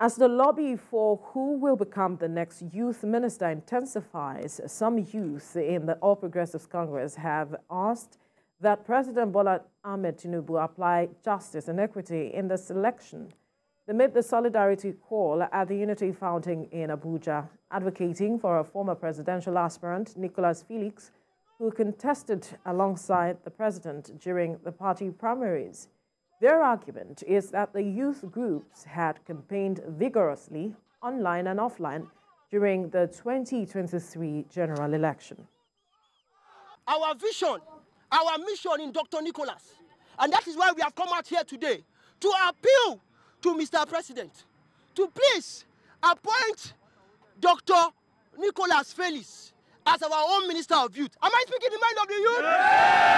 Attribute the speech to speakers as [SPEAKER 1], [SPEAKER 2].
[SPEAKER 1] As the lobby for who will become the next youth minister intensifies, some youth in the All Progressives Congress have asked that President Bola Ahmed Tinubu apply justice and equity in the selection. They made the solidarity call at the Unity Fountain in Abuja, advocating for a former presidential aspirant, Nicolas Felix, who contested alongside the president during the party primaries. Their argument is that the youth groups had campaigned vigorously, online and offline, during the 2023 general election.
[SPEAKER 2] Our vision, our mission in Dr. Nicolas, and that is why we have come out here today to appeal to Mr. President to please appoint Dr. Nicolas Felix as our own Minister of Youth. Am I speaking the mind of the youth? Yeah. Am I speaking the mind of the youth? Yeah. Am I speaking the mind of the youth? Yeah.